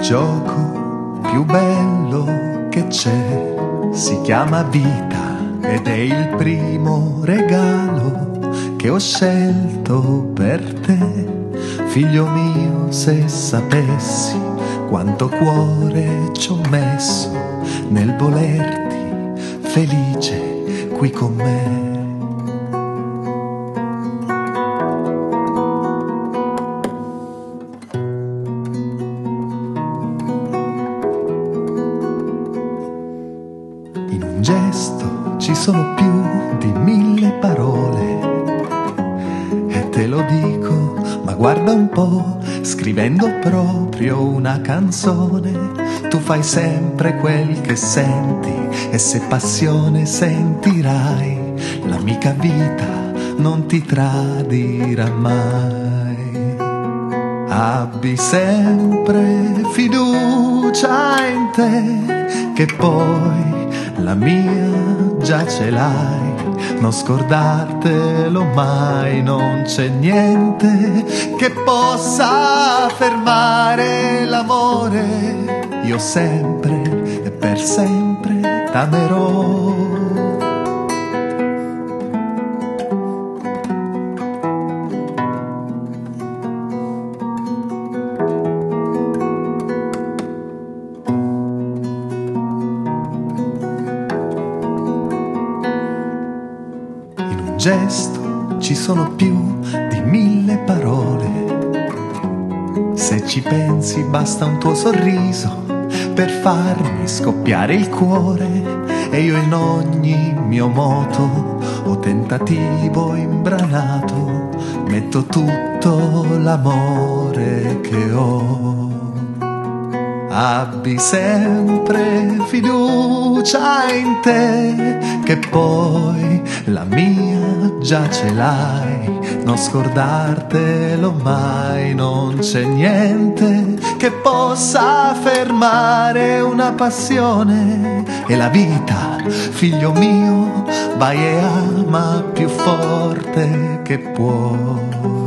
gioco più bello che c'è si chiama vita ed è il primo regalo che ho scelto per te. Figlio mio, se sapessi quanto cuore ci ho messo nel volerti felice qui con me. Un gesto ci sono più di mille parole e te lo dico, ma guarda un po', scrivendo proprio una canzone, tu fai sempre quel che senti e se passione sentirai, l'amica vita non ti tradirà mai. Abbi sempre fiducia in te, che poi la mia già ce l'hai. Non scordartelo mai, non c'è niente che possa fermare l'amore. Io sempre e per sempre t'amerò. Gesto ci sono più di mille parole. Se ci pensi basta un tuo sorriso per farmi scoppiare il cuore e io in ogni mio moto o tentativo imbranato metto tutto l'amore che ho. Abbi sempre fiducia in te, che poi la mia già ce l'hai. Non scordartelo mai, non c'è niente che possa fermare una passione. E la vita, figlio mio, vai e ama più forte che può.